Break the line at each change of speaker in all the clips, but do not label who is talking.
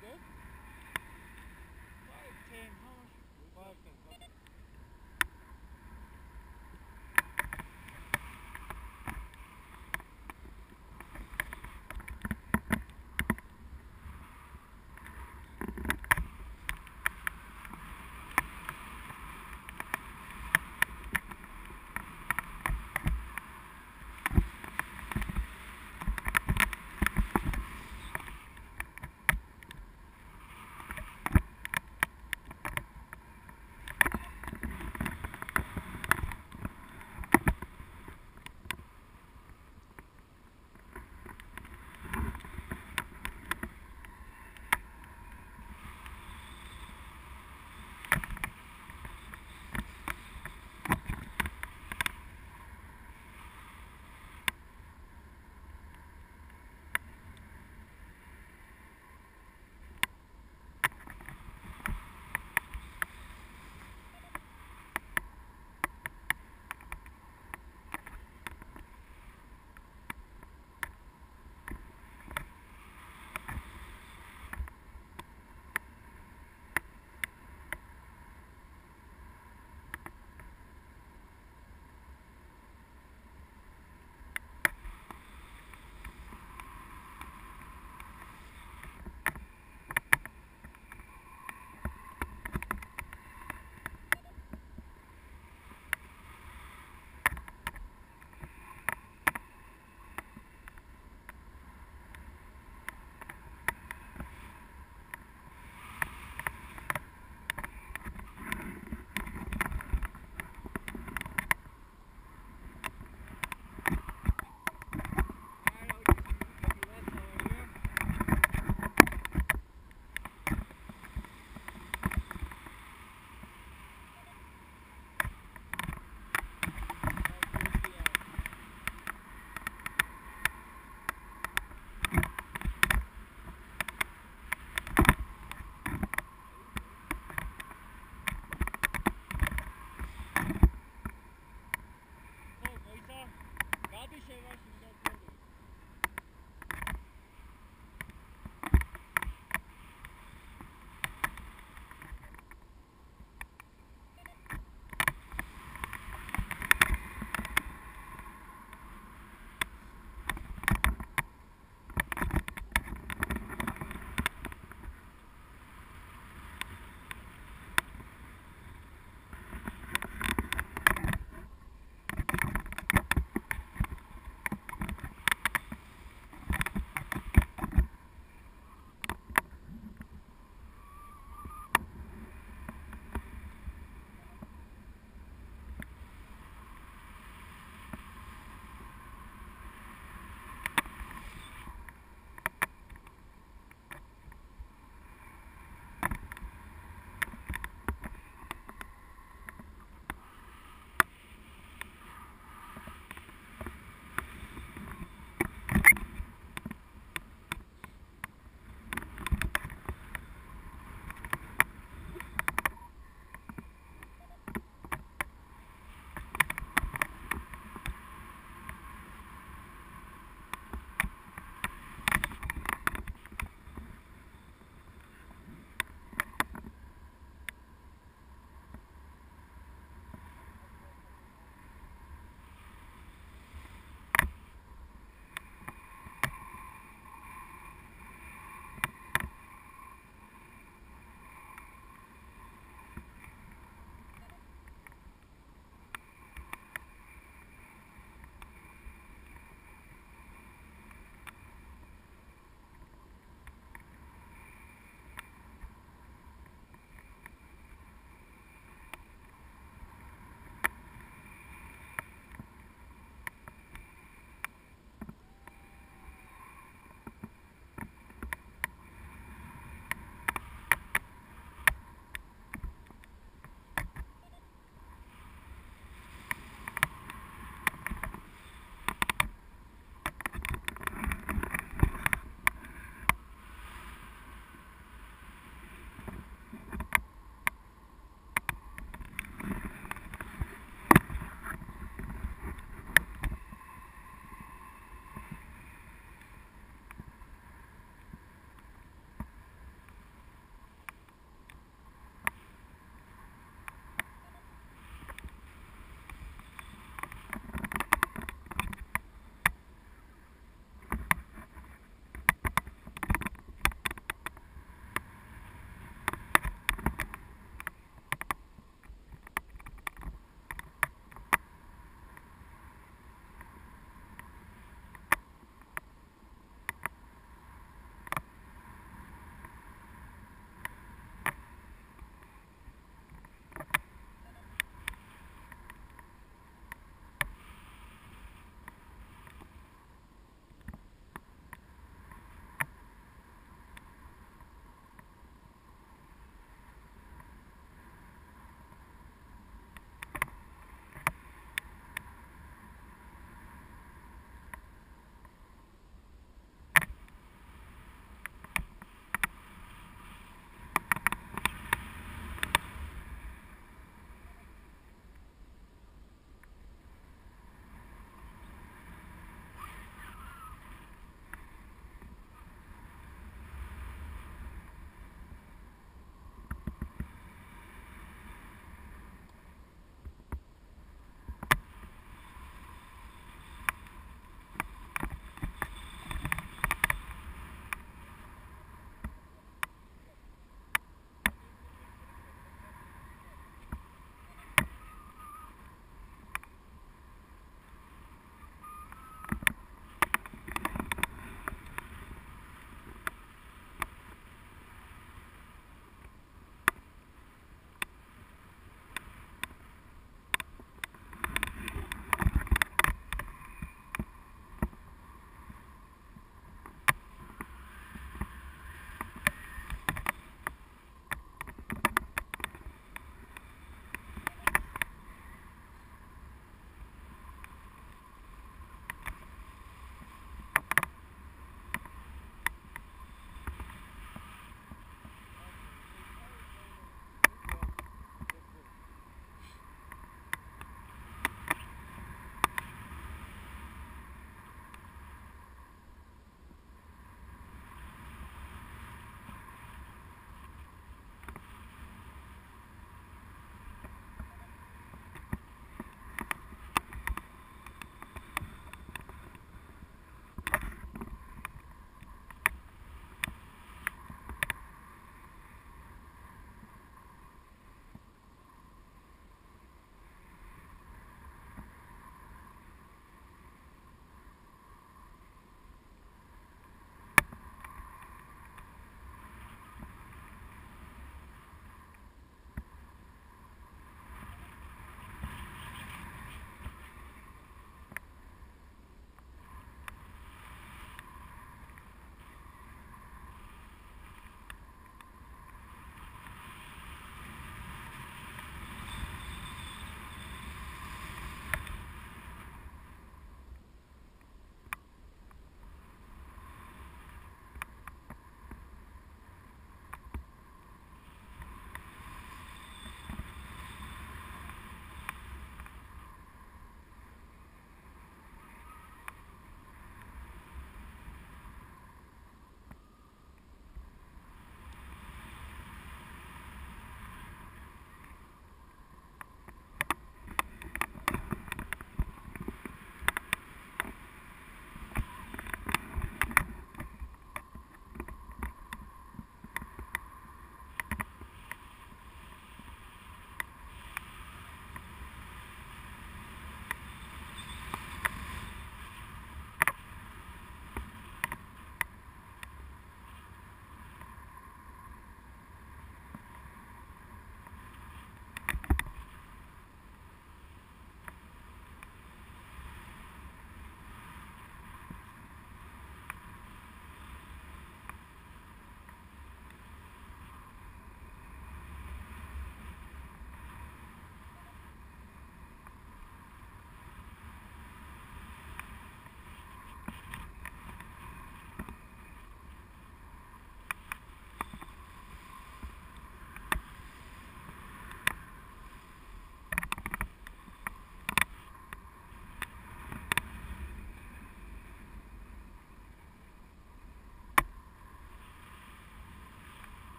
good?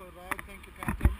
Raj. Thank you, Cantor.